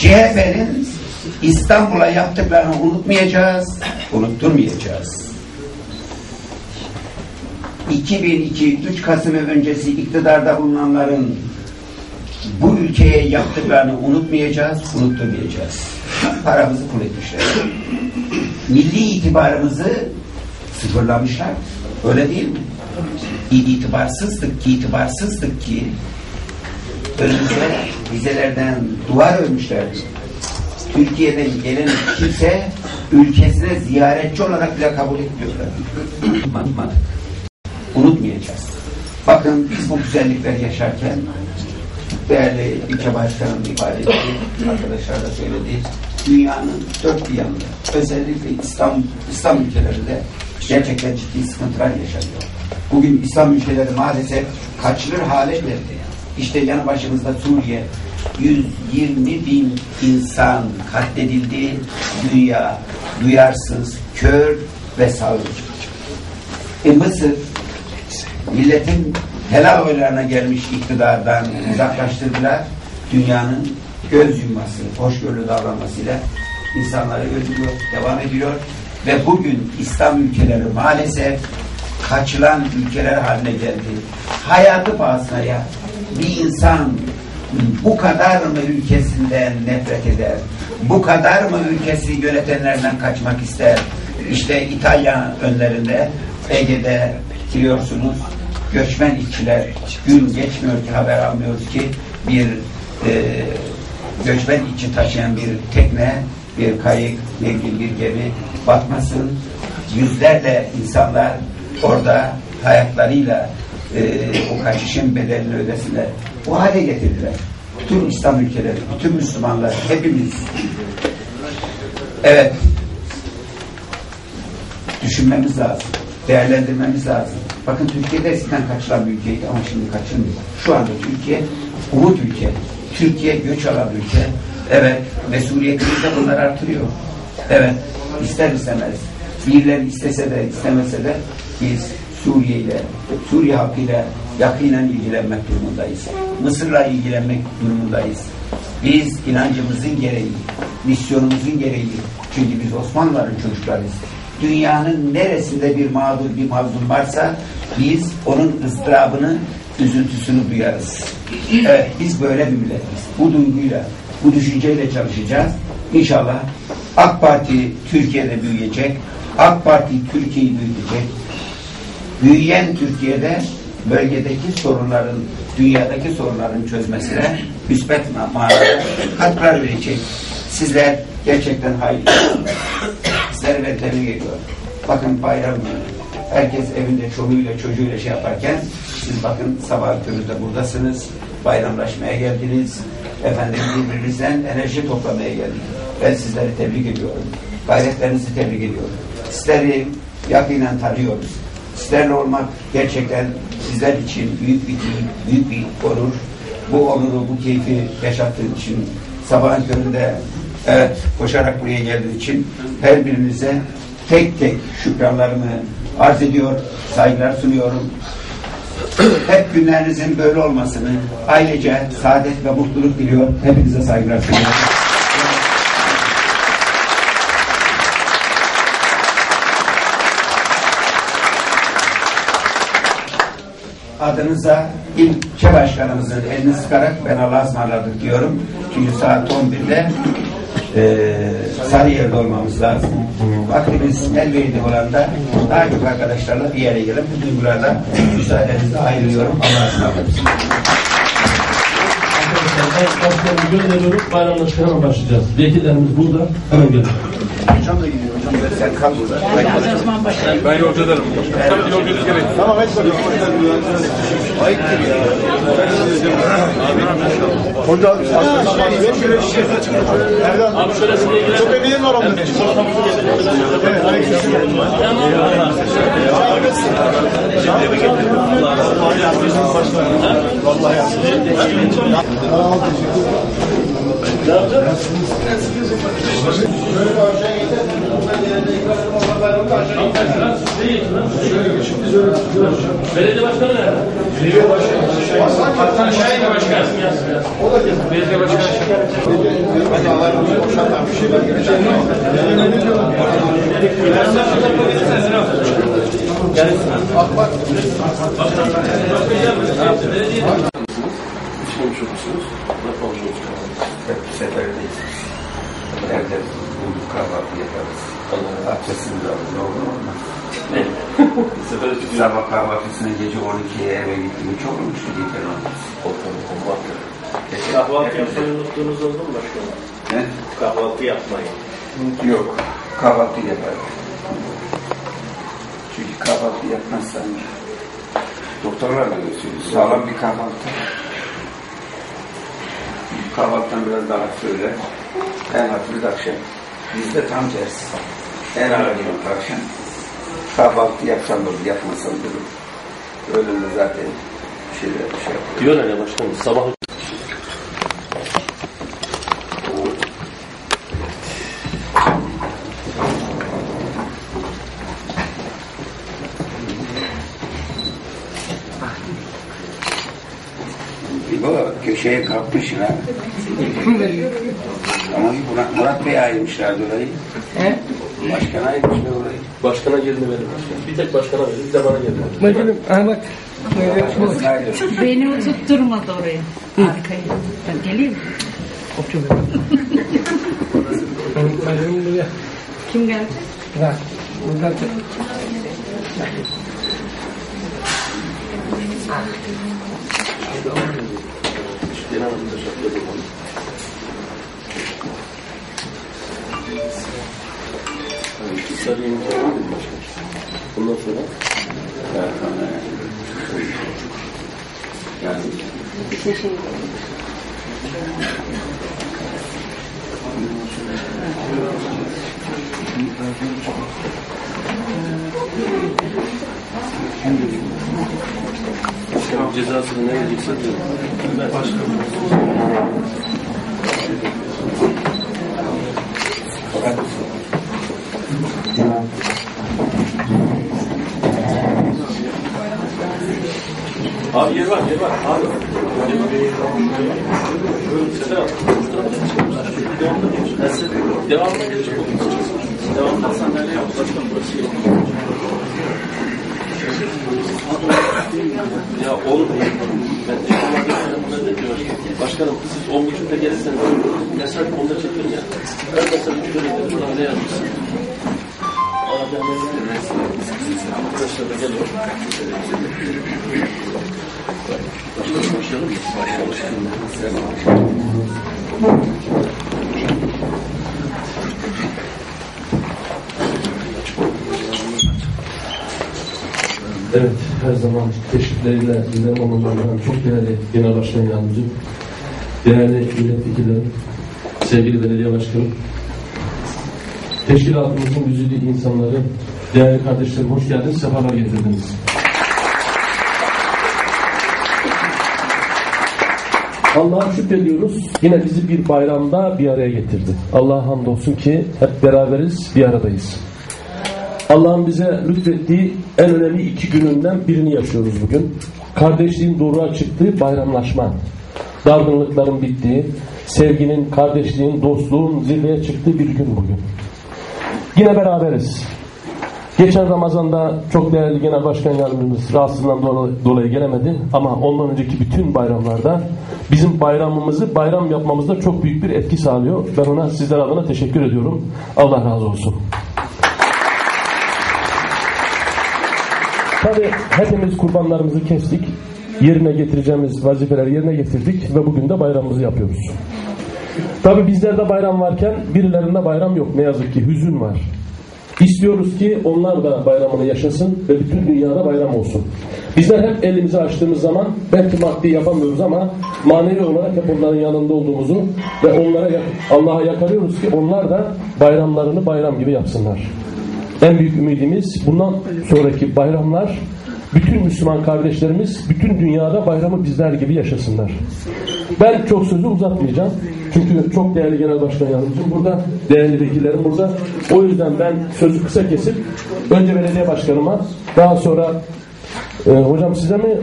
CHP'nin İstanbul'a yaptıklarını unutmayacağız, unutturmayacağız. 2002-3 Kasım öncesi iktidarda bulunanların bu ülkeye yaptıklarını unutmayacağız, unutturmayacağız. Paramızı kul etmişler. Milli itibarımızı sıfırlamışlar. Öyle değil mi? İtibarsızdık ki, itibarsızdık ki önümüze vizelerden duvar örmüşlerdi. Türkiye'den gelen kimse ülkesine ziyaretçi olarak bile kabul etmiyorlar. Unutmayacağız. Bakın biz bu güzellikleri yaşarken değerli ilçe başkanım ifade etti, arkadaşlar da söyledi. Dünyanın dört bir yanında, özellikle İslam, İslam ülkelerinde gerçekten ciddi sıkıntılar yaşanıyor. Bugün İslam ülkeleri maalesef kaçılır hale geldi. İşte yanı başımızda Suriye, 120 bin insan katledildi. Dünya duyarsız, kör ve sağır. E Mısır milletin helal oylarına gelmiş iktidardan uzaklaştırdılar. Dünyanın göz yumması, hoşgörülü davranmasıyla insanları öldürüyor, devam ediyor. Ve bugün İslam ülkeleri maalesef kaçılan ülkeler haline geldi. Hayatı pahasına ya bir insan bu kadar mı ülkesinden nefret eder? Bu kadar mı ülkesi yönetenlerden kaçmak ister? İşte İtalya önlerinde Ege'de biliyorsunuz göçmen işçiler gün geçmiyor ki haber almıyoruz ki bir e, göçmen işçi taşıyan bir tekne, bir kayık, ne bileyim bir gemi batmasın. Yüzlerle insanlar orada hayatlarıyla e, o kaçışın bedelini ödesinler. Bu hale getirdiler. Bütün İslam ülkeleri, bütün Müslümanlar, hepimiz. Evet. Düşünmemiz lazım. Değerlendirmemiz lazım. Bakın Türkiye'de eskiden kaçılan bir ülkeydi ama şimdi kaçılmıyor. Şu anda Türkiye umut ülke. Türkiye göç alan ülke. Evet. Mesuliyetimiz de bunları artırıyor. Evet. İster istemez. Birileri istese de istemese de biz Suriye ile, Suriye halkıyla yakinen ilgilenmek durumundayız. Mısır'la ilgilenmek durumundayız. Biz inancımızın gereği, misyonumuzun gereği, çünkü biz Osmanlıların çocuklarıyız. Dünyanın neresinde bir mağdur, bir mazlum varsa biz onun ızdırabını, üzüntüsünü duyarız. Evet, biz böyle bir milletiz. Bu duyguyla, bu düşünceyle çalışacağız. İnşallah AK Parti Türkiye'de büyüyecek. AK Parti Türkiye'yi büyütecek büyüyen Türkiye'de bölgedeki sorunların, dünyadaki sorunların çözmesine müsbet manada katkılar verecek. Sizler gerçekten hayırlı. Tebrik ediyorum. Bakın bayram herkes evinde çoluğuyla çocuğuyla şey yaparken siz bakın sabah köründe buradasınız. Bayramlaşmaya geldiniz. Efendim birbirinizden enerji toplamaya geldik. Ben sizleri tebrik ediyorum. Gayretlerinizi tebrik ediyorum. Sizleri yakinen tanıyoruz. Sizlerle olmak gerçekten sizler için büyük bir büyük bir onur. Bu onuru, bu keyfi yaşattığın için sabahın köründe evet koşarak buraya geldiğiniz için her birinize tek tek şükranlarımı arz ediyor, saygılar sunuyorum. Hep günlerinizin böyle olmasını ailece saadet ve mutluluk diliyor. Hepinize saygılar sunuyorum. Adınıza ilçe başkanımızın elini sıkarak ben Allah'a ısmarladık diyorum. Çünkü saat 11'de e, Sarıyer'de olmamız lazım. Vaktimiz elverişli olan da daha çok arkadaşlarla bir yere gelip bu duygularla müsaadenizle ayrılıyorum. Allah'a ısmarladık. Ben başkanımı gönderiyorum. Bayramlaşmaya başlayacağız. Vekillerimiz burada. Hemen gelin. Hocam da gidiyor. Sen kal burada. Ben yolcu ederim. Tabii yolculuk gerek. Tamam hadi bakalım. Ayıptır ya. Hocam Erdem. Abi şöyle size. Çok emeğin var onun için. Evet, aleykümselam. Vallahi Ne yapacağız? Belediye başkanı nerede? Belediye başkanı. Hasan Şahin başkan. Belediye başkanı. Seferdeyiz. Evde bulduk kahvaltı yaparız. Akçesini de alır. Ne olur olmaz. Ne? Sabah kahvaltısına gece 12'ye eve gittim. Çok olmuştu geçen olmaz. Kahvaltı yapmayı unuttuğunuz oldu mu başkanım? Ne? Kahvaltı yapmayı. Yok. Kahvaltı yaparım. Çünkü kahvaltı yapmazsan doktorlar da söylüyor. Sağlam bir kahvaltı. Kahvaltıdan biraz daha söyle. En hafif akşam. Bizde tam tersi. En ağır yemek akşam. Kahvaltı yapsam olur, yapmasam olur. Öyle de zaten şeyler şey yapıyor. Diyor nereye başkanım? Sabah Bu köşeye kalkmış ha. Ama Murat, Murat Bey ayırmışlar orayı. He? Başkan ayırmışlar orayı. başkana yerini verir başkanım. Bir tek başkana verir, bir de bana verir. Başkanım, ha bak. Beni oturtturmadı oraya. Arkaya. Ben geleyim? Otur. Buraya. Kim geldi? Bak. Buradan tut. Genel Ederim. Evet, Sarı imza verir başkanım. Bundan sonra Yani başkanım cezasını ne verecekse diyorum. Başkanım. Abi yer var, yer var. Abi. Sefer abi. Devamlı Devamlı gelecek Devamlı sandalye yok. Başkan burası yok. Ya olur. Ben de Başkanım siz on buçukta gelirseniz sadece onda çekerim ya. Ben mesela üç kere. Şuradan ne yazmışsın? Arkadaşlar da geliyor. Evet, her zaman teşvikleriyle gündem olmalarından çok değerli Genel Başkan Yardımcım, değerli milletvekillerim, sevgili belediye başkanım, teşkilatımızın güzide insanları, değerli kardeşlerim hoş geldiniz, sefalar getirdiniz. Allah'a şükrediyoruz. Yine bizi bir bayramda bir araya getirdi. Allah'a hamdolsun ki hep beraberiz, bir aradayız. Allah'ın bize lütfettiği en önemli iki gününden birini yaşıyoruz bugün. Kardeşliğin doğruğa çıktığı bayramlaşma. Dargınlıkların bittiği, sevginin, kardeşliğin, dostluğun zirveye çıktığı bir gün bugün. Yine beraberiz. Geçen Ramazan'da çok değerli Genel Başkan Yardımcımız rahatsızlığından dolayı, gelemedi ama ondan önceki bütün bayramlarda bizim bayramımızı bayram yapmamızda çok büyük bir etki sağlıyor. Ben ona sizler adına teşekkür ediyorum. Allah razı olsun. Tabi hepimiz kurbanlarımızı kestik. Yerine getireceğimiz vazifeleri yerine getirdik ve bugün de bayramımızı yapıyoruz. Tabi bizlerde bayram varken birilerinde bayram yok. Ne yazık ki hüzün var. İstiyoruz ki onlar da bayramını yaşasın ve bütün dünyada bayram olsun. Bizler hep elimizi açtığımız zaman belki maddi yapamıyoruz ama manevi olarak hep onların yanında olduğumuzu ve onlara Allah'a yakarıyoruz ki onlar da bayramlarını bayram gibi yapsınlar. En büyük ümidimiz bundan sonraki bayramlar bütün Müslüman kardeşlerimiz bütün dünyada bayramı bizler gibi yaşasınlar. Ben çok sözü uzatmayacağım. Çünkü çok değerli genel başkan yardımcım burada, değerli vekillerim burada. O yüzden ben sözü kısa kesip önce belediye başkanıma, daha sonra e, hocam size mi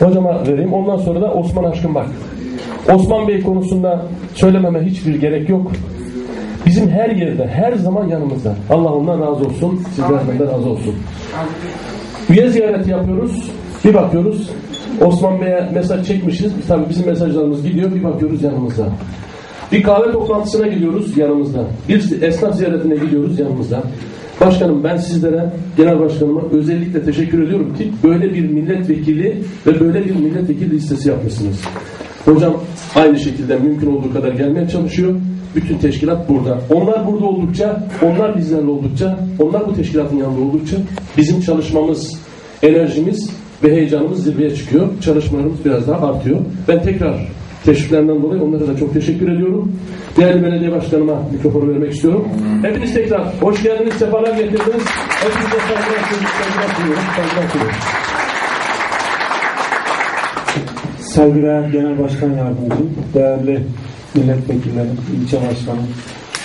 hocama vereyim. Ondan sonra da Osman Aşkın bak. Osman Bey konusunda söylememe hiçbir gerek yok. Bizim her yerde, her zaman yanımızda. Allah ondan razı olsun, sizlerden de razı olsun. Üye ziyareti yapıyoruz. Bir bakıyoruz. Osman Bey'e mesaj çekmişiz. Tabii bizim mesajlarımız gidiyor. Bir bakıyoruz yanımızda. Bir kahve toplantısına gidiyoruz yanımızda. Bir esnaf ziyaretine gidiyoruz yanımızda. Başkanım ben sizlere, genel başkanıma özellikle teşekkür ediyorum ki böyle bir milletvekili ve böyle bir milletvekili listesi yapmışsınız. Hocam aynı şekilde mümkün olduğu kadar gelmeye çalışıyor. Bütün teşkilat burada. Onlar burada oldukça, onlar bizlerle oldukça, onlar bu teşkilatın yanında oldukça bizim çalışmamız, enerjimiz ve heyecanımız zirveye çıkıyor. Çalışmalarımız biraz daha artıyor. Ben tekrar teşviklerinden dolayı onlara da çok teşekkür ediyorum. Değerli belediye başkanıma mikrofonu vermek istiyorum. Hepiniz tekrar hoş geldiniz, sefalar getirdiniz. Hepinize saygılar, sunuyorum. Saygılar sunuyorum. Saygıdeğer Genel Başkan Yardımcım, değerli milletvekillerim, ilçe başkanım,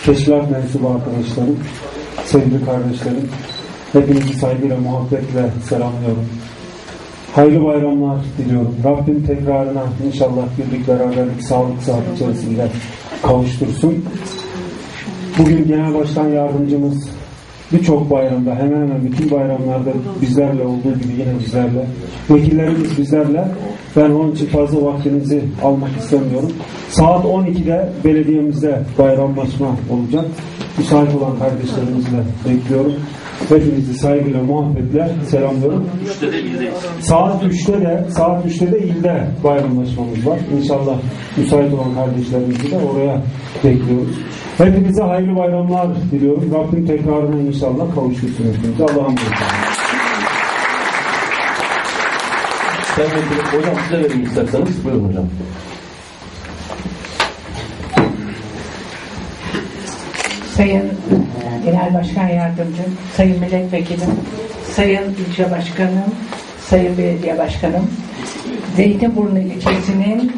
teşkilat mensubu arkadaşlarım, sevgili kardeşlerim, hepinizi saygıyla, muhabbetle selamlıyorum. Hayırlı bayramlar diliyorum. Rabbim tekrarına inşallah birlik, beraberlik, sağlık, saat içerisinde kavuştursun. Bugün Genel Başkan Yardımcımız birçok bayramda, hemen hemen bütün bayramlarda bizlerle olduğu gibi yine bizlerle, vekillerimiz bizlerle. Ben onun için fazla vaktinizi almak istemiyorum. Saat 12'de belediyemizde bayramlaşma olacak. Müsait olan kardeşlerimizi de bekliyorum. Hepinizi saygıyla, muhabbetle selamlıyorum. Saat 3'te de saat 3'te de ilde bayramlaşmamız var. İnşallah müsait olan kardeşlerimizi de oraya bekliyoruz. Hepinize hayırlı bayramlar diliyorum. Rabbim tekrarına inşallah kavuştursun hepinize. Allah'a emanet olun. Sayın Vekilim, hocam size vereyim isterseniz. Buyurun hocam. Sayın Genel Başkan Yardımcım, Sayın Milletvekilim, Sayın İlçe Başkanım, Sayın Belediye Başkanım, Zeytinburnu ilçesinin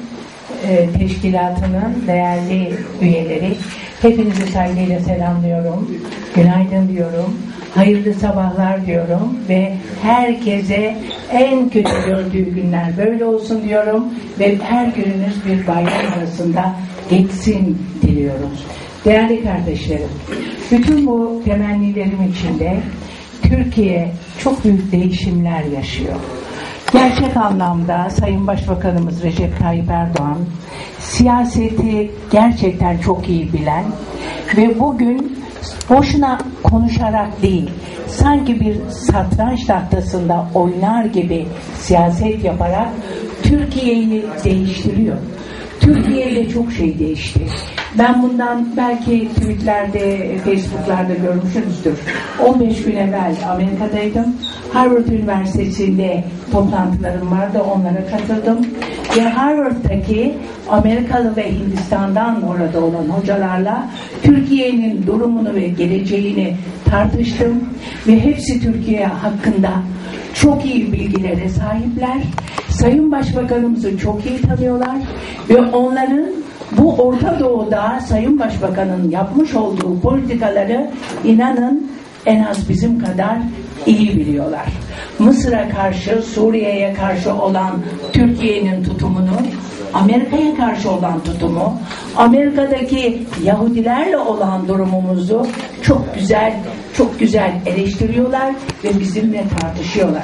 e, teşkilatının değerli üyeleri, hepinizi saygıyla selamlıyorum. Günaydın diyorum. Hayırlı sabahlar diyorum ve herkese en kötü gördüğü günler böyle olsun diyorum ve her gününüz bir bayram arasında geçsin diliyorum. Değerli kardeşlerim, bütün bu temennilerim içinde Türkiye çok büyük değişimler yaşıyor. Gerçek anlamda Sayın Başbakanımız Recep Tayyip Erdoğan siyaseti gerçekten çok iyi bilen ve bugün boşuna konuşarak değil, sanki bir satranç tahtasında oynar gibi siyaset yaparak Türkiye'yi değiştiriyor. Türkiye'de çok şey değişti. Ben bundan belki tweetlerde, Facebook'larda görmüşsünüzdür. 15 gün evvel Amerika'daydım. Harvard Üniversitesi'nde toplantılarım vardı. Onlara katıldım. Ve Harvard'daki Amerikalı ve Hindistan'dan orada olan hocalarla Türkiye'nin durumunu ve geleceğini tartıştım. Ve hepsi Türkiye hakkında çok iyi bilgilere sahipler. Sayın Başbakanımızı çok iyi tanıyorlar ve onların bu Orta Doğu'da Sayın Başbakan'ın yapmış olduğu politikaları inanın en az bizim kadar iyi biliyorlar. Mısır'a karşı, Suriye'ye karşı olan Türkiye'nin tutumunu, Amerika'ya karşı olan tutumu, Amerika'daki Yahudilerle olan durumumuzu çok güzel, çok güzel eleştiriyorlar ve bizimle tartışıyorlar.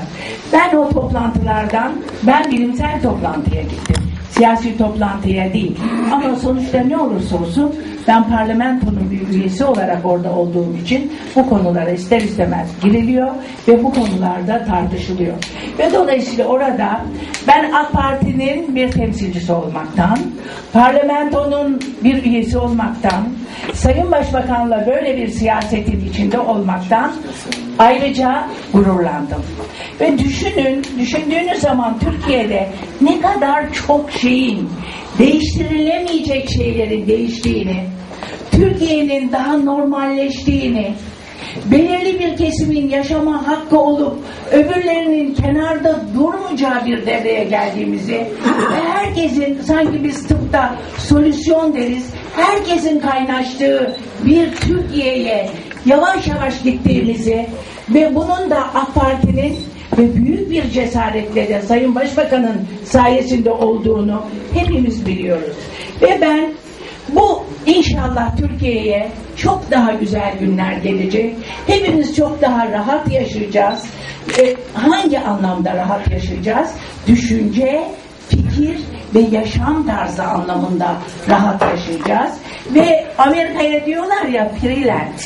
Ben o toplantılardan, ben bilimsel toplantıya gittim. Siyasi toplantıya değil. Ama sonuçta ne olursa olsun ben parlamentonun bir üyesi olarak orada olduğum için bu konulara ister istemez giriliyor ve bu konularda tartışılıyor. Ve dolayısıyla orada ben AK Parti'nin bir temsilcisi olmaktan, parlamentonun bir üyesi olmaktan, Sayın Başbakan'la böyle bir siyasetin içinde olmaktan ayrıca gururlandım. Ve düşünün, düşündüğünüz zaman Türkiye'de ne kadar çok şeyin değiştirilemeyecek şeylerin değiştiğini, Türkiye'nin daha normalleştiğini belirli bir kesimin yaşama hakkı olup öbürlerinin kenarda durmayacağı bir devreye geldiğimizi ve herkesin sanki biz tıpta solüsyon deriz herkesin kaynaştığı bir Türkiye'ye yavaş yavaş gittiğimizi ve bunun da AK Parti'nin ve büyük bir cesaretle de Sayın Başbakan'ın sayesinde olduğunu hepimiz biliyoruz. Ve ben bu inşallah Türkiye'ye çok daha güzel günler gelecek. Hepimiz çok daha rahat yaşayacağız. E, hangi anlamda rahat yaşayacağız? Düşünce, fikir ve yaşam tarzı anlamında rahat yaşayacağız. Ve Amerika'ya diyorlar ya freeland,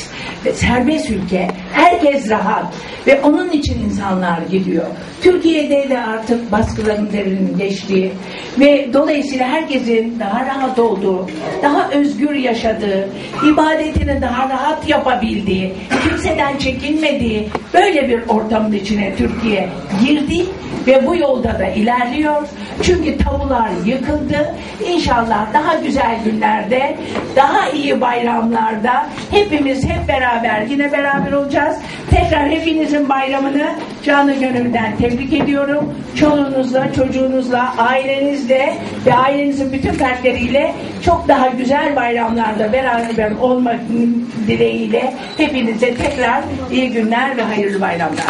ve serbest ülke, herkes rahat ve onun için insanlar gidiyor. Türkiye'de de artık baskıların devrinin geçtiği ve dolayısıyla herkesin daha rahat olduğu, daha özgür yaşadığı, ibadetini daha rahat yapabildiği, kimseden çekinmediği böyle bir ortamın içine Türkiye girdi ve bu yolda da ilerliyor. Çünkü tabular yıkıldı. İnşallah daha güzel günlerde, daha iyi bayramlarda hepimiz hep beraber yine beraber olacağız. Tekrar hepinizin bayramını canı gönülden tebrik ediyorum. Çoluğunuzla, çocuğunuzla, ailenizle ve ailenizin bütün fertleriyle çok daha güzel bayramlarda beraber olmak dileğiyle hepinize tekrar iyi günler ve hayırlı bayramlar.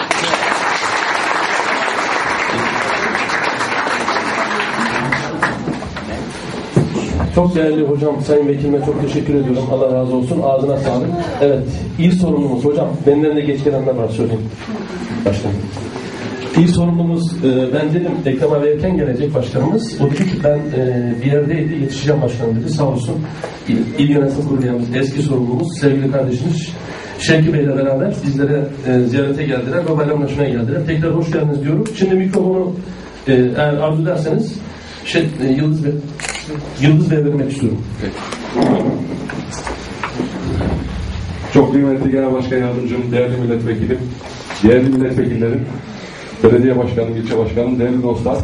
Çok değerli hocam, sayın vekilime çok teşekkür ediyorum. Allah razı olsun. Ağzına sağlık. Evet, il sorumlumuz hocam. Benden de geç gelenler var söyleyeyim. Başkanım. İl sorumlumuz, e, ben dedim Ekrem abi erken gelecek başkanımız. O dedi ki ben e, bir yerdeydi, yetişeceğim başkanım dedi. Sağ olsun. İl, il yönetim kurulu eski sorumlumuz, sevgili kardeşimiz Şevki Bey'le beraber bizlere e, ziyarete geldiler ve bayramlaşmaya geldiler. Tekrar hoş geldiniz diyorum. Şimdi mikrofonu eğer arzu ederseniz şey, Yıldız Bey, Yıldız Bey'e vermek istiyorum. Çok kıymetli Genel Başkan Yardımcım, değerli milletvekilim, değerli milletvekillerim, belediye başkanım, ilçe başkanım, değerli dostlar.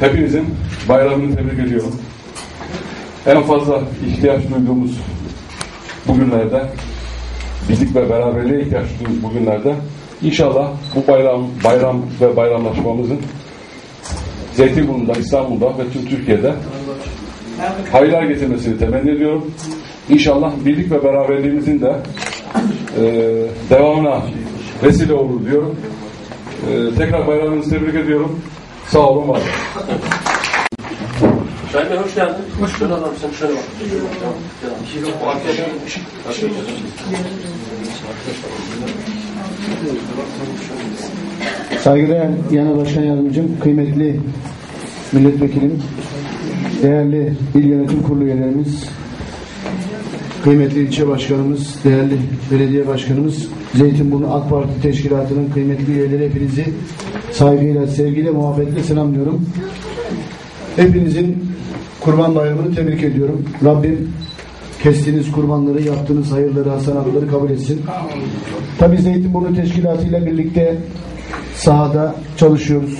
Hepinizin bayramını tebrik ediyorum. En fazla ihtiyaç duyduğumuz bugünlerde, birlik ve beraberliğe ihtiyaç duyduğumuz bugünlerde inşallah bu bayram, bayram ve bayramlaşmamızın Zeytinburnu'nda, İstanbul'da ve tüm Türkiye'de hayırlar getirmesini temenni ediyorum. İnşallah birlik ve beraberliğimizin de e, devamına vesile olur diyorum. E, tekrar bayramınızı tebrik ediyorum. Sağ olun, var olun. Şahin Bey hoş geldin. Hoş Şöyle alalım sen şöyle bak. Saygıdeğer Genel Başkan Yardımcım, kıymetli milletvekilim, değerli il yönetim kurulu üyelerimiz, kıymetli ilçe başkanımız, değerli belediye başkanımız, Zeytinburnu AK Parti Teşkilatı'nın kıymetli üyeleri hepinizi saygıyla, sevgiyle, muhabbetle selamlıyorum. Hepinizin Kurban Bayramı'nı tebrik ediyorum. Rabbim kestiğiniz kurbanları, yaptığınız hayırları, hasanatları kabul etsin. Tabii Zeytinburnu Teşkilatı ile birlikte sahada çalışıyoruz.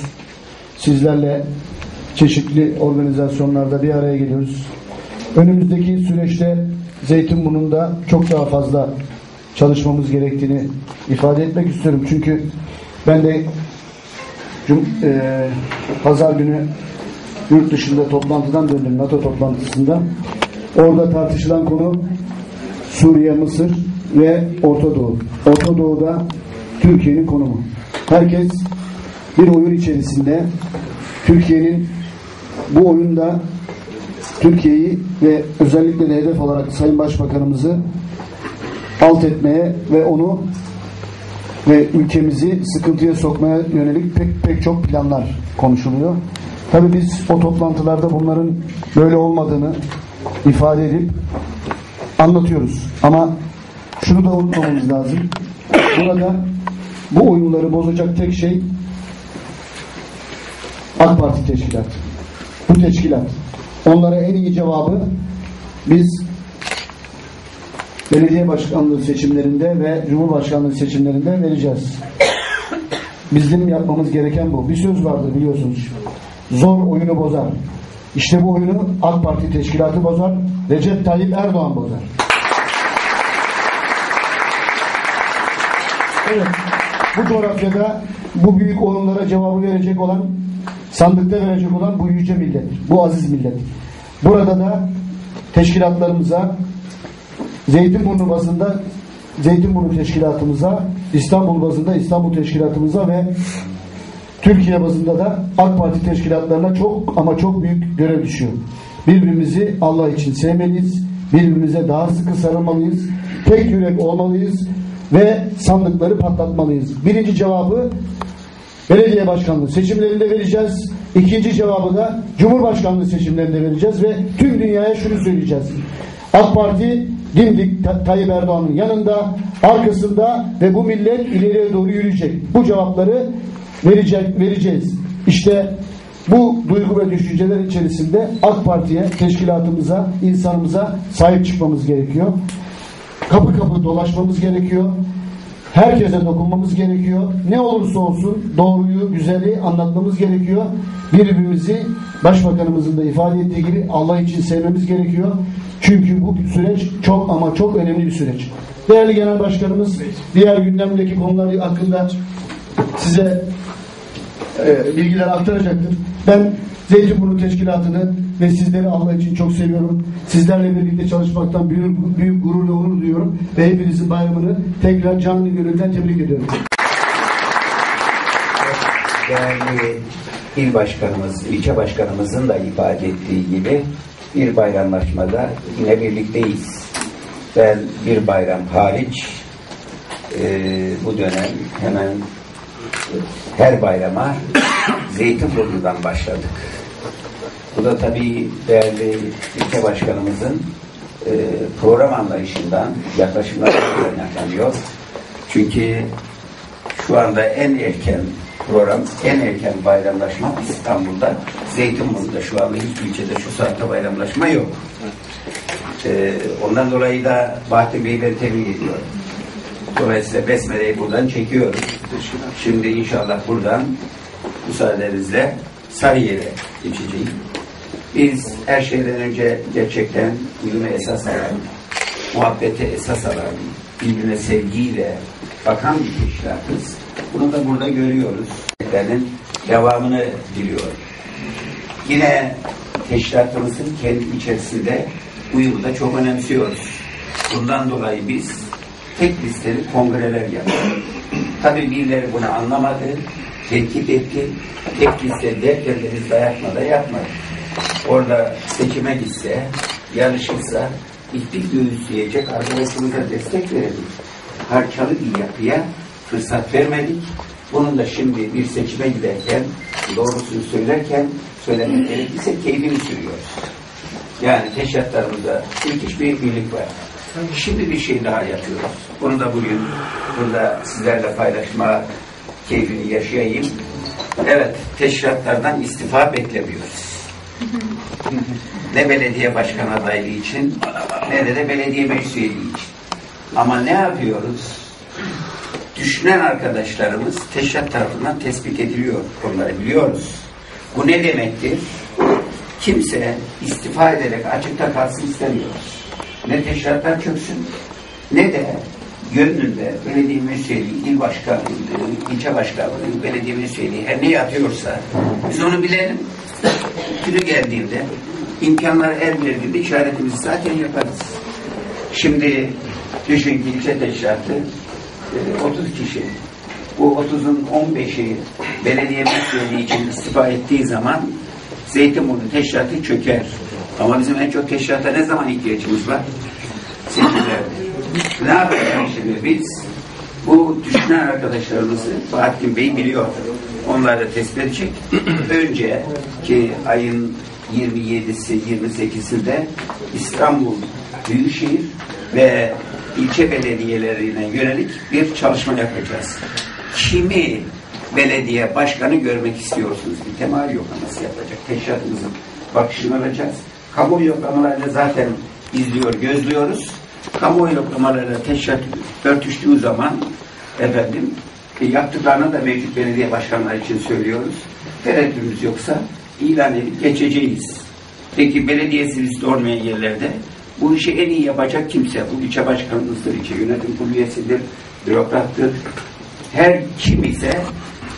Sizlerle çeşitli organizasyonlarda bir araya geliyoruz. Önümüzdeki süreçte Zeytinburnu'nda çok daha fazla çalışmamız gerektiğini ifade etmek istiyorum. Çünkü ben de cum, e, pazar günü yurt dışında toplantıdan döndüm NATO toplantısında. Orada tartışılan konu Suriye, Mısır ve Orta Doğu. Orta Doğu'da Türkiye'nin konumu. Herkes bir oyun içerisinde Türkiye'nin bu oyunda Türkiye'yi ve özellikle de hedef olarak Sayın Başbakanımızı alt etmeye ve onu ve ülkemizi sıkıntıya sokmaya yönelik pek pek çok planlar konuşuluyor. Tabii biz o toplantılarda bunların böyle olmadığını ifade edip anlatıyoruz. Ama şunu da unutmamamız lazım. Burada bu oyunları bozacak tek şey AK Parti teşkilat. Bu teşkilat. Onlara en iyi cevabı biz belediye başkanlığı seçimlerinde ve cumhurbaşkanlığı seçimlerinde vereceğiz. Bizim yapmamız gereken bu. Bir söz vardır biliyorsunuz. Zor oyunu bozar. İşte bu oyunu AK Parti teşkilatı bozar. Recep Tayyip Erdoğan bozar. Bu coğrafyada bu büyük oyunlara cevabı verecek olan, sandıkta verecek olan bu yüce millet, bu aziz millet. Burada da teşkilatlarımıza, Zeytinburnu bazında Zeytinburnu teşkilatımıza, İstanbul bazında İstanbul teşkilatımıza ve Türkiye bazında da AK Parti teşkilatlarına çok ama çok büyük görev düşüyor. Birbirimizi Allah için sevmeliyiz. Birbirimize daha sıkı sarılmalıyız. Tek yürek olmalıyız ve sandıkları patlatmalıyız. Birinci cevabı belediye başkanlığı seçimlerinde vereceğiz. İkinci cevabı da Cumhurbaşkanlığı seçimlerinde vereceğiz ve tüm dünyaya şunu söyleyeceğiz. AK Parti dimdik Ta- Tayyip Erdoğan'ın yanında, arkasında ve bu millet ileriye doğru yürüyecek. Bu cevapları verecek, vereceğiz. İşte bu duygu ve düşünceler içerisinde AK Parti'ye, teşkilatımıza, insanımıza sahip çıkmamız gerekiyor. Kapı kapı dolaşmamız gerekiyor. Herkese dokunmamız gerekiyor. Ne olursa olsun doğruyu, güzeli anlatmamız gerekiyor. Birbirimizi başbakanımızın da ifade ettiği gibi Allah için sevmemiz gerekiyor. Çünkü bu süreç çok ama çok önemli bir süreç. Değerli Genel Başkanımız diğer gündemdeki konular hakkında size e, bilgiler aktaracaktır. Ben Zeytinburnu Teşkilatı'nı ve sizleri Allah için çok seviyorum. Sizlerle birlikte çalışmaktan büyük, büyük gurur ve onur duyuyorum. Ve hepinizin bayramını tekrar canlı gönülden tebrik ediyorum. Değerli il başkanımız, ilçe başkanımızın da ifade ettiği gibi bir bayramlaşmada yine birlikteyiz. Ben bir bayram hariç e, bu dönem hemen her bayrama Zeytinburnu'dan başladık. Bu da tabii değerli ilçe başkanımızın e, program anlayışından, yaklaşımlarından kaynaklanıyor. Çünkü şu anda en erken program, en erken bayramlaşma İstanbul'da, Zeytinburnu'da şu anda hiçbir ilçede şu saatte bayramlaşma yok. Ee, ondan dolayı da Bahattin ben tebrik ediyorum. Dolayısıyla Besmele'yi buradan çekiyoruz. Şimdi inşallah buradan müsaadenizle Sarıyer'e geçeceğim. Biz her şeyden önce gerçekten uyumu esas alan, muhabbete esas alan, birbirine sevgiyle bakan bir teşkilatız. Bunu da burada görüyoruz. Devamını diliyorum. Yine teşkilatımızın kendi içerisinde uyumu da çok önemsiyoruz. Bundan dolayı biz tek listeli kongreler yaptık. Tabii birileri bunu anlamadı, tetkik etti. Tek liste derken de biz dayatmada yapmadık. Orada seçime gitse, yarışırsa ihtik göğüsleyecek arkadaşımıza destek verelim. Harçalı bir yapıya fırsat vermedik. Bunun da şimdi bir seçime giderken, doğrusunu söylerken, söylemek gerekirse keyfini sürüyoruz. Yani teşkilatlarımızda müthiş bir birlik var. Şimdi bir şey daha yapıyoruz. Bunu da bugün burada sizlerle paylaşma keyfini yaşayayım. Evet, teşkilatlardan istifa beklemiyoruz. ne belediye başkan adaylığı için ne de, de belediye meclis üyeliği için. Ama ne yapıyoruz? Düşünen arkadaşlarımız teşkilat tarafından tespit ediliyor. Onları biliyoruz. Bu ne demektir? Kimse istifa ederek açıkta kalsın istemiyoruz. Ne teşkilatlar çöksün ne de gönlünde belediye meclisiyeliği, il başkanlığı, ilçe başkanlığı, belediye meclisiyeliği her ne yatıyorsa biz onu bilelim. Günü geldiğinde imkanlar el verdiğinde işaretimizi zaten yaparız. Şimdi düşün ki ilçe teşkilatı e, 30 kişi. Bu 30'un 15'i belediye meclisiyeliği için istifa ettiği zaman Zeytinburnu teşkilatı çöker. Ama bizim en çok teşkilata ne zaman ihtiyacımız var? Seçimlerde. Ne yapacağız şimdi biz? Bu düşünen arkadaşlarımızı Bahattin Bey biliyor. Onlar da tespit edecek. Önce ki ayın 27'si 28'inde İstanbul Büyükşehir ve ilçe belediyelerine yönelik bir çalışma yapacağız. Kimi belediye başkanı görmek istiyorsunuz? Bir temel yoklaması yapacak. Teşkilatımızın bakışını alacağız. Kamuoyu yoklamalarını zaten izliyor, gözlüyoruz. Kamuoyu yoklamalarıyla teşkilat örtüştüğü zaman efendim e, yaptıklarını da mevcut belediye başkanları için söylüyoruz. Tereddütümüz yoksa ilan edip geçeceğiz. Peki belediyesi liste olmayan yerlerde bu işi en iyi yapacak kimse. Bu ilçe başkanımızdır, ilçe yönetim kurulu üyesidir, bürokrattır. her kim ise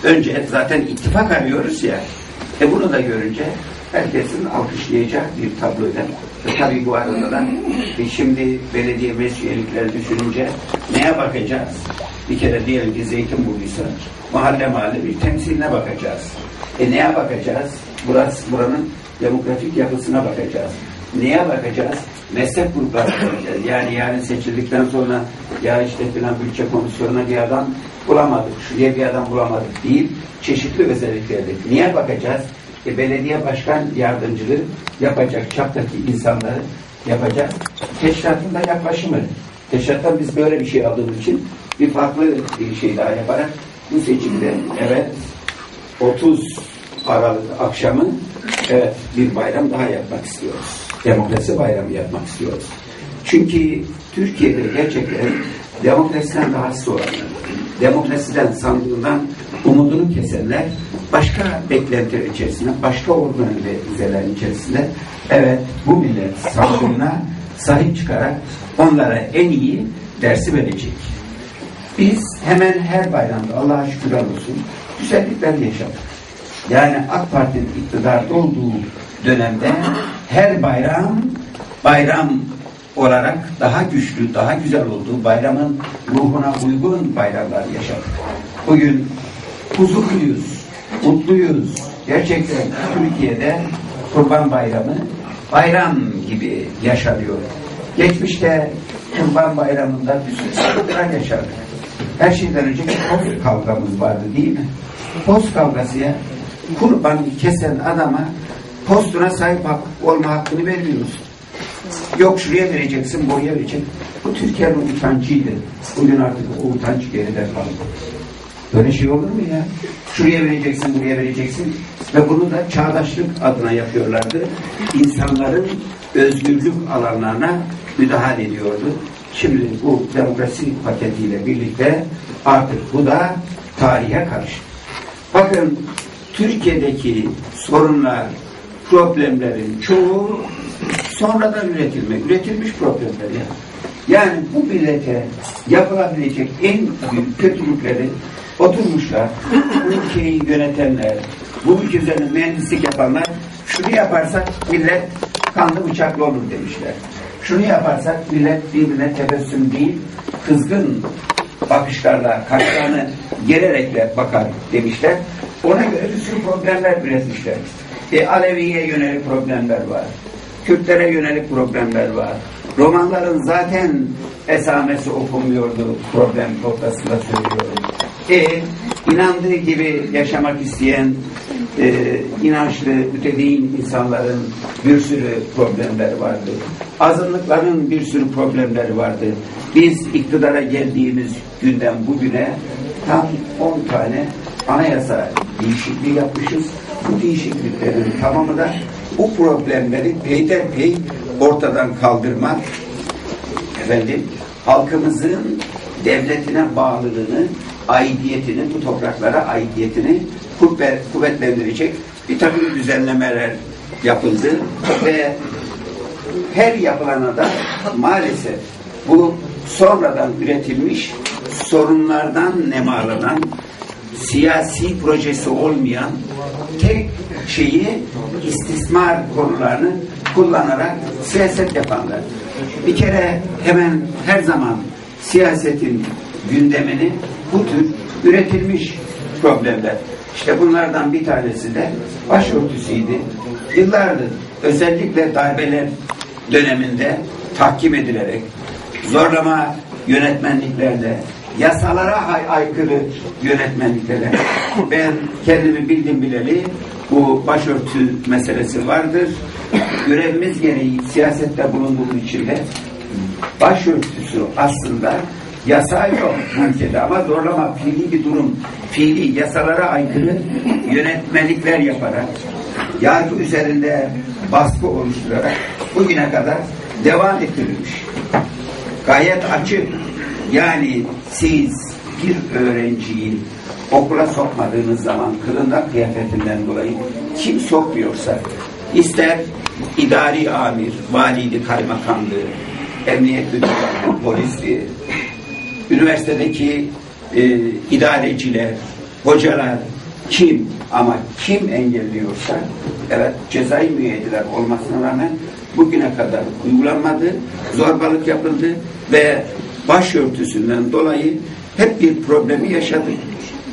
önce zaten ittifak arıyoruz ya. E bunu da görünce herkesin alkışlayacağı bir tabloyla. E tabii bu arada da e şimdi belediye meclis düşününce neye bakacağız? Bir kere diyelim ki Zeytinburnu'ysa mahalle mahalle bir temsiline bakacağız. E neye bakacağız? Burası, buranın demografik yapısına bakacağız. Neye bakacağız? Meslek gruplarına bakacağız. Yani yani seçildikten sonra ya işte filan bütçe komisyonuna bir adam bulamadık, şuraya bir adam bulamadık değil, çeşitli özelliklerdir. Niye bakacağız? E, belediye başkan yardımcılığı yapacak çaptaki insanları yapacak. Teşkilatın da yaklaşımı. Teşkilattan biz böyle bir şey aldığımız için bir farklı bir şey daha yaparak bu seçimde evet 30 Aralık akşamı evet bir bayram daha yapmak istiyoruz. Demokrasi bayramı yapmak istiyoruz. Çünkü Türkiye'de gerçekten demokrasiden rahatsız olanlar, demokrasiden sandığından umudunu kesenler başka beklentiler içerisinde, başka organizelerin içerisinde evet bu millet sandığına sahip çıkarak onlara en iyi dersi verecek. Biz hemen her bayramda Allah'a şükürler olsun güzellikler yaşadık. Yani AK Parti'nin iktidarda olduğu dönemde her bayram bayram olarak daha güçlü, daha güzel olduğu bayramın ruhuna uygun bayramlar yaşadık. Bugün huzurluyuz, mutluyuz. Gerçekten Türkiye'de Kurban Bayramı bayram gibi yaşanıyor. Geçmişte Kurban Bayramı'nda bir sürü sıkıntılar yaşadık. Her şeyden önce bir post kavgamız vardı değil mi? Post kavgası ya. Kurban kesen adama postuna sahip olma hakkını vermiyoruz. Yok şuraya vereceksin, buraya vereceksin. Bu Türkiye'nin utancıydı. Bugün artık o utanç geride kaldı. Böyle şey olur mu ya? Şuraya vereceksin, buraya vereceksin. Ve bunu da çağdaşlık adına yapıyorlardı. İnsanların özgürlük alanlarına müdahale ediyordu. Şimdi bu demokrasi paketiyle birlikte artık bu da tarihe karşı. Bakın Türkiye'deki sorunlar, problemlerin çoğu sonradan üretilme, üretilmiş problemler ya. Yani bu millete yapılabilecek en büyük kötülükleri oturmuşlar, ülkeyi yönetenler, bu ülke üzerine mühendislik yapanlar, şunu yaparsak millet kanlı bıçaklı olur demişler. Şunu yaparsak millet birbirine tebessüm değil, kızgın bakışlarla, kaşlarını gererekle bakar demişler. Ona göre bir sürü problemler üretmişler. E, Alevi'ye yönelik problemler var. Kürtlere yönelik problemler var. Romanların zaten esamesi okunmuyordu problem noktasında söylüyorum. E, inandığı gibi yaşamak isteyen e, inançlı, mütedeyin insanların bir sürü problemleri vardı. Azınlıkların bir sürü problemleri vardı. Biz iktidara geldiğimiz günden bugüne tam 10 tane anayasa değişikliği yapmışız. Bu değişikliklerin tamamı da bu problemleri peyderpey ortadan kaldırmak efendim halkımızın devletine bağlılığını aidiyetini, bu topraklara aidiyetini kuvvetlendirecek bir takım düzenlemeler yapıldı ve her yapılana da maalesef bu sonradan üretilmiş sorunlardan nemalanan siyasi projesi olmayan tek şeyi istismar konularını kullanarak siyaset yapanlar. Bir kere hemen her zaman siyasetin gündemini bu tür üretilmiş problemler. İşte bunlardan bir tanesi de başörtüsüydü. Yıllardır özellikle darbeler döneminde tahkim edilerek zorlama yönetmenliklerle yasalara ay aykırı yönetmenliklerle ben kendimi bildim bileli bu başörtü meselesi vardır. Görevimiz gereği siyasette bulunduğum için de başörtüsü aslında yasa yok bu ülkede ama zorlama fiili bir durum fiili yasalara aykırı yönetmelikler yaparak yargı üzerinde baskı oluşturarak bugüne kadar devam ettirilmiş. Gayet açık. Yani siz bir öğrenciyi okula sokmadığınız zaman kılından kıyafetinden dolayı kim sokmuyorsa ister idari amir, valiydi, kaymakamdı, emniyet müdürü, polisti, üniversitedeki e, idareciler, hocalar, kim? Ama kim engelliyorsa evet cezai müeyyideler olmasına rağmen bugüne kadar uygulanmadı, zorbalık yapıldı ve başörtüsünden dolayı hep bir problemi yaşadık.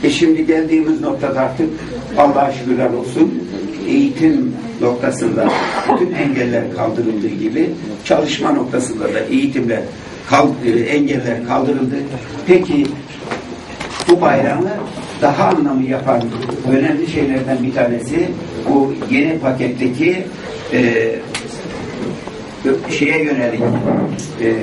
E şimdi geldiğimiz noktada artık Allah'a şükürler olsun eğitim noktasında bütün engeller kaldırıldığı gibi çalışma noktasında da eğitimler kal- e, engeller kaldırıldı. Peki bu bayramı daha anlamlı yapan önemli şeylerden bir tanesi bu yeni paketteki e, şeye yönelik e,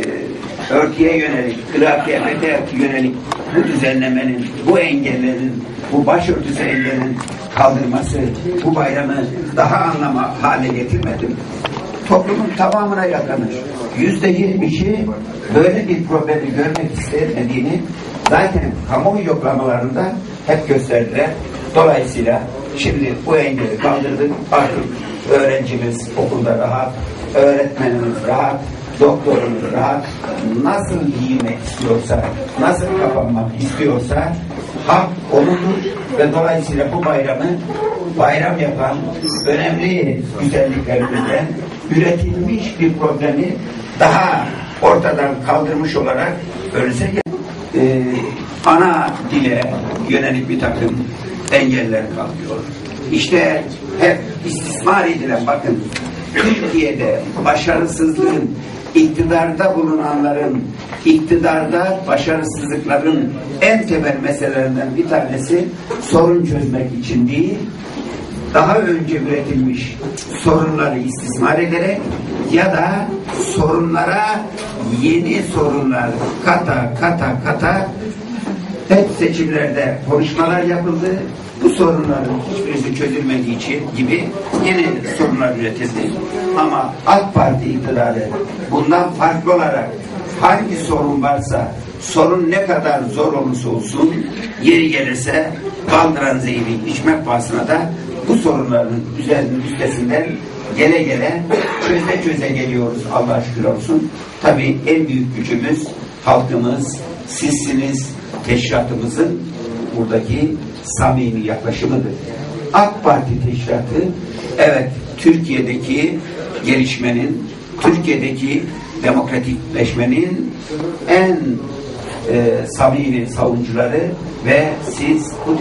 örtüye yönelik, kılığa kıyafete yönelik bu düzenlemenin, bu engellerin, bu başörtüsü engelinin kaldırması bu bayramı daha anlama hale getirmedim. Toplumun tamamına yaklanır. Yüzde yirmişi böyle bir problemi görmek istemediğini zaten kamuoyu yoklamalarında hep gösterdiler. Dolayısıyla şimdi bu engeli kaldırdık. Artık öğrencimiz okulda rahat, öğretmenimiz rahat, doktorumuz rahat. Nasıl giymek istiyorsa, nasıl kapanmak istiyorsa hak onudur ve dolayısıyla bu bayramı bayram yapan önemli güzelliklerimizden üretilmiş bir problemi daha ortadan kaldırmış olarak önümüze gel- Ee, ana dile yönelik bir takım engeller kalkıyor. İşte hep istismar edilen bakın Türkiye'de başarısızlığın iktidarda bulunanların iktidarda başarısızlıkların en temel meselelerinden bir tanesi sorun çözmek için değil daha önce üretilmiş sorunları istismar ederek ya da sorunlara yeni sorunlar kata kata kata hep seçimlerde konuşmalar yapıldı. Bu sorunların hiçbirisi çözülmediği için gibi yeni sorunlar üretildi. Ama AK Parti iktidarı bundan farklı olarak hangi sorun varsa sorun ne kadar zor olursa olsun yeri gelirse kaldıran zehri içmek pahasına da bu sorunların üzerinin üstesinden gele gele çöze çöze geliyoruz Allah şükür olsun. Tabii en büyük gücümüz halkımız, sizsiniz, teşkilatımızın buradaki samimi yaklaşımıdır. AK Parti teşkilatı evet Türkiye'deki gelişmenin, Türkiye'deki demokratikleşmenin en e, samimi savuncuları ve siz bu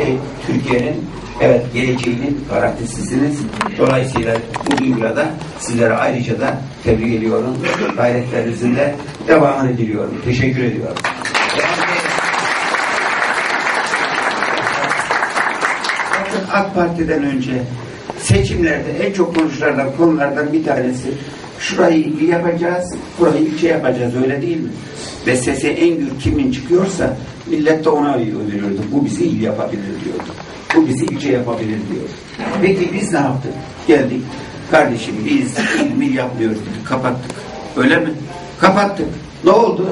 Türkiye'nin evet geleceğinin garantisisiniz. Dolayısıyla bu duyguda da sizlere ayrıca da tebrik ediyorum. Gayretlerinizin de devamını diliyorum. Teşekkür ediyorum. Bakın AK Parti'den önce seçimlerde en çok konuşulan konulardan bir tanesi şurayı il yapacağız, burayı ilçe yapacağız öyle değil mi? Ve sesi en gür kimin çıkıyorsa millet de ona veriyordu. Bu bizi il yapabilir diyordu. Bu bizi ilçe yapabilir diyor. Peki biz ne yaptık? Geldik. Kardeşim biz il yapmıyoruz dedik. Kapattık. Öyle mi? Kapattık. Ne oldu?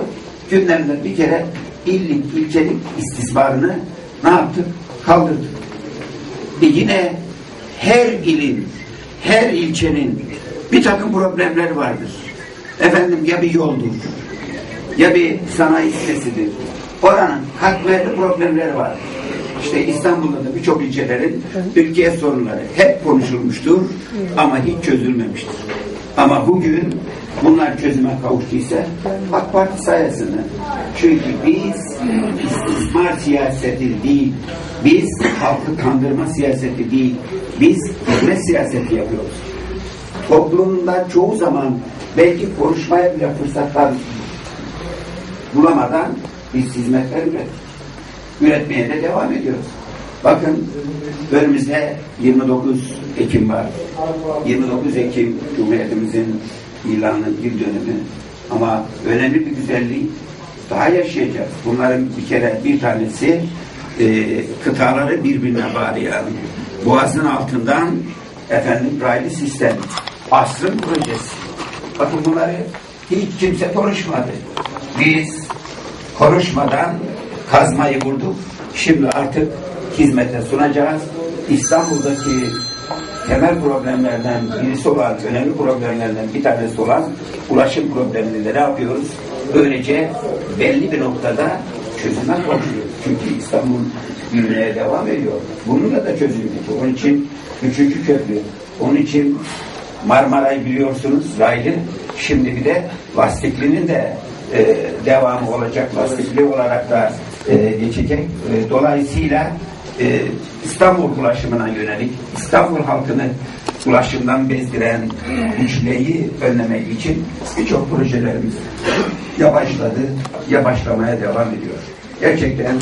Gündemden bir kere illik, ilçelik istismarını ne yaptık? Kaldırdık. Ve yine her ilin, her ilçenin bir takım problemleri vardır. Efendim ya bir yoldur, ya bir sanayi sitesidir. Oranın katmerli problemleri var. İşte İstanbul'da da birçok ilçelerin ülkeye sorunları hep konuşulmuştur ama hiç çözülmemiştir. Ama bugün bunlar çözüme kavuştuysa AK Parti sayesinde. Çünkü biz istismar siyaseti değil, biz halkı kandırma siyaseti değil, biz hizmet siyaseti yapıyoruz. Toplumda çoğu zaman belki konuşmaya bile fırsatlar bulamadan biz hizmetler ürettik. Üretmeye de devam ediyoruz. Bakın önümüzde 29 Ekim var. 29 Ekim Cumhuriyetimizin ilanının bir dönümü. Ama önemli bir güzelliği daha yaşayacağız. Bunların bir kere bir tanesi e, kıtaları birbirine bağlayan, boğazın altından efendim raylı sistem, asrın projesi. Bakın bunları hiç kimse konuşmadı. Biz konuşmadan kazmayı vurduk. Şimdi artık hizmete sunacağız. İstanbul'daki temel problemlerden birisi olan, önemli problemlerden bir tanesi olan ulaşım problemini de ne yapıyoruz? Böylece belli bir noktada çözüme kavuşuyoruz. Çünkü İstanbul büyümeye devam ediyor. Bununla da çözülmedi. Onun için üçüncü köprü. Onun için Marmaray biliyorsunuz raylı. Şimdi bir de lastiklinin de e, devamı olacak. Lastikli olarak da e, geçecek. E, dolayısıyla e, İstanbul ulaşımına yönelik İstanbul halkını ulaşımdan bezdiren güçleyi önlemek için birçok projelerimiz ya başladı ya başlamaya devam ediyor. Gerçekten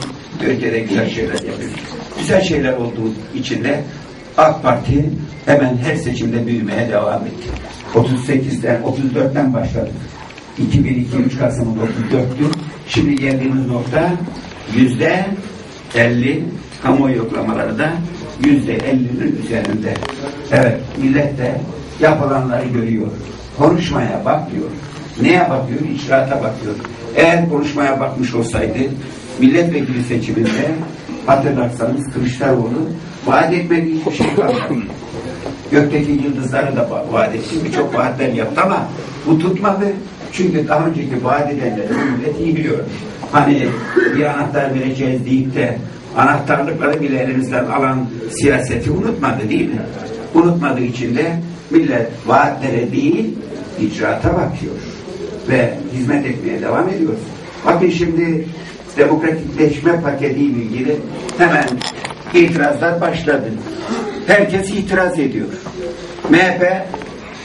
ülkede güzel şeyler yapıyor. Güzel şeyler olduğu için de AK Parti hemen her seçimde büyümeye devam etti. 38'den, 34'ten başladık. 2002-3 Kasım'ın 34'tü. Şimdi geldiğimiz nokta yüzde 50 kamuoyu yoklamaları da yüzde 50'nin üzerinde. Evet, millet de yapılanları görüyor. Konuşmaya bakmıyor. Neye bakıyor? İcraata bakıyor. Eğer konuşmaya bakmış olsaydı milletvekili seçiminde hatırlarsanız Kılıçdaroğlu vaat etmediği hiçbir şey kalmadı. Gökteki yıldızları da va- vaat etti. Birçok vaatler yaptı ama bu tutmadı. Çünkü daha önceki vaat edenleri millet iyi biliyor. Hani bir anahtar vereceğiz deyip de anahtarlıkları bile elimizden alan siyaseti unutmadı değil mi? Unutmadığı için de millet vaatlere değil icraata bakıyor. Ve hizmet etmeye devam ediyor. Bakın şimdi demokratikleşme paketiyle ilgili hemen itirazlar başladı. Herkes itiraz ediyor. MHP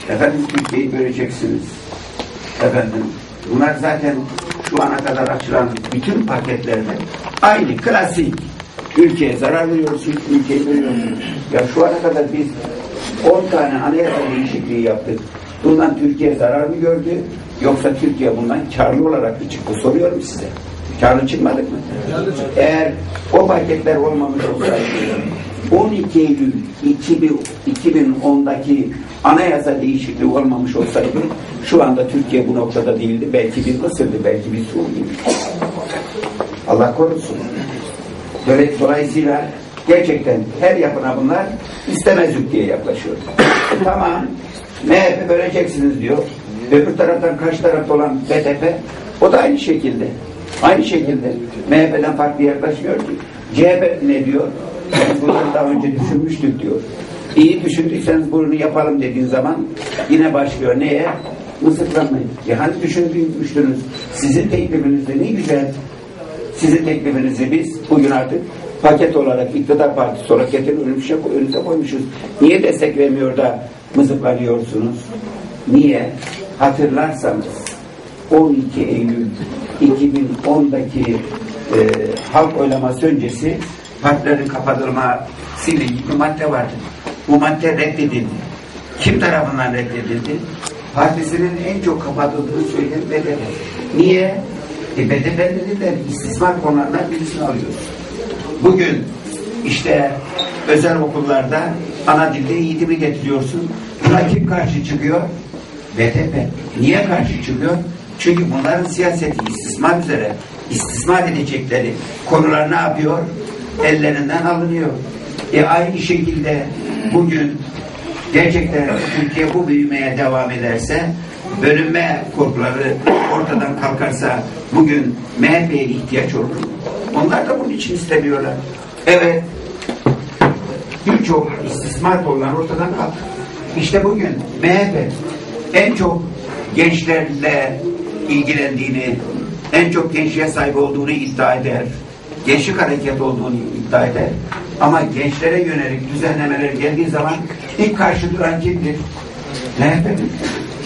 efendim Türkiye'yi göreceksiniz. Efendim bunlar zaten şu ana kadar açılan bütün paketlerde aynı klasik ülkeye zarar veriyorsunuz, ülkeyi bölüyorsunuz. Ya şu ana kadar biz 10 tane anayasa değişikliği yaptık. Bundan Türkiye zarar mı gördü? Yoksa Türkiye bundan karlı olarak mı çıktı? Soruyorum size. Karlı çıkmadık mı? Eğer o paketler olmamış olsaydı 12 Eylül 2000 2010'daki anayasa değişikliği olmamış olsaydı şu anda Türkiye bu noktada değildi. Belki bir Mısır'dı, belki bir Suriye'ydi. Allah korusun. Böyle, dolayısıyla gerçekten her yapına bunlar istemezlik diye yaklaşıyor. tamam, MHP böleceksiniz diyor. Öbür taraftan karşı tarafta olan BDP o da aynı şekilde. Aynı şekilde MHP'den farklı yaklaşmıyor ki. CHP ne diyor? Biz bunu daha önce düşünmüştük diyor. İyi düşündüyseniz bunu yapalım dediğin zaman yine başlıyor. Neye? Mısıklanmayın. Ya hani düşünmüştünüz? Sizin teklifinizde ne güzel. Sizin teklifinizi biz bugün artık paket olarak iktidar partisi olarak getirip önümüze, önümüze koymuşuz. Niye destek vermiyor da mızıklanıyorsunuz? Niye? Hatırlarsanız 12 Eylül 2010'daki e, halk oylaması öncesi partilerin kapatılmasıyla ilgili bir madde vardı. Bu madde reddedildi. Kim tarafından reddedildi? Partisinin en çok kapatıldığını söyleyen BDP. Niye? E BDP'leri de istismar konularından birisini alıyoruz. Bugün işte özel okullarda ana dilde eğitimi getiriyorsun. Buna kim karşı çıkıyor? BDP. Niye karşı çıkıyor? Çünkü bunların siyaseti istismar üzere istismar edecekleri konular ne yapıyor? Ellerinden alınıyor. E aynı şekilde bugün gerçekten Türkiye bu büyümeye devam ederse bölünme korkuları ortadan kalkarsa bugün MHP'ye ihtiyaç olur. Onlar da bunun için istemiyorlar. Evet birçok istismar konular ortadan kalktı. İşte bugün MHP en çok gençlerle ilgilendiğini, en çok gençliğe sahip olduğunu iddia eder. Gençlik hareketi olduğunu iddia eder. Ama gençlere yönelik düzenlemeler geldiği zaman ilk karşı duran kimdir? MHP'dir.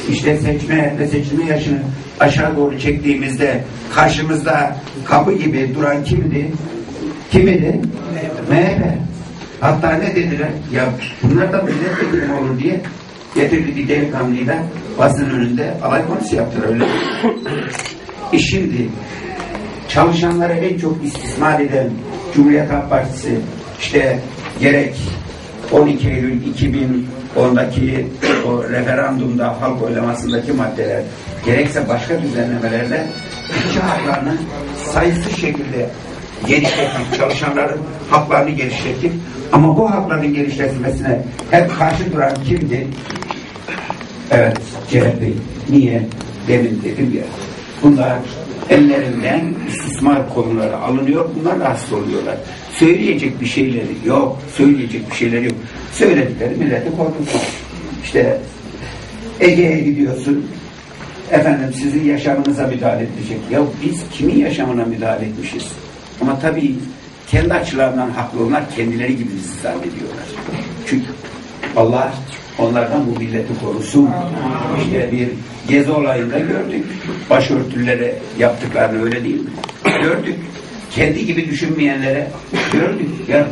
İşte seçme ve seçilme yaşını aşağı doğru çektiğimizde karşımızda kapı gibi duran kimdi? Kimidi? MHP. Hatta ne dediler? Ya bunlar da milletvekili mi olur diye getirdi bir delikanlıyla basın önünde alay konusu yaptılar öyle. e şimdi çalışanları en çok istismar eden Cumhuriyet Halk Partisi işte gerek 12 Eylül 2010'daki o referandumda halk oylamasındaki maddeler gerekse başka düzenlemelerle işçi haklarını sayısız şekilde genişlettik, çalışanların haklarını genişlettik. Ama bu hakların genişletilmesine hep karşı duran kimdi? Evet, CHP. Niye? Demin dedim ya. Bunlar ellerinden istismar konuları alınıyor. Bunlar rahatsız oluyorlar. Söyleyecek bir şeyleri yok. Söyleyecek bir şeyleri yok. Söyledikleri milleti korkutuyor. İşte Ege'ye gidiyorsun. Efendim sizin yaşamınıza müdahale edecek. Ya biz kimin yaşamına müdahale etmişiz? Ama tabii kendi açılarından haklı onlar kendileri gibi bizi zannediyorlar. Çünkü Allah onlardan bu milleti korusun. İşte bir gezi olayında gördük. Başörtülere yaptıklarını öyle değil mi? Gördük. Kendi gibi düşünmeyenlere gördük. Ya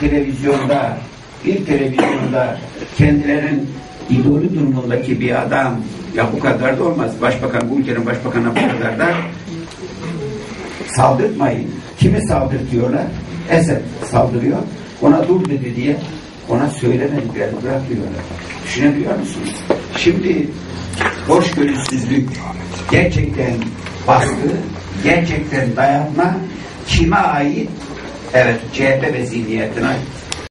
televizyonda bir televizyonda kendilerinin idolü durumundaki bir adam ya bu kadar da olmaz. Başbakan, bu ülkenin başbakanına bu kadar da saldırtmayın. Kimi saldırtıyorlar? Esed saldırıyor. Ona dur dedi diye ona söylemediklerini bırakıyorlar. Düşünebiliyor musunuz? Şimdi hoşgörüsüzlük, gerçekten baskı, gerçekten dayatma kime ait? Evet, CHP ve zihniyetine ait.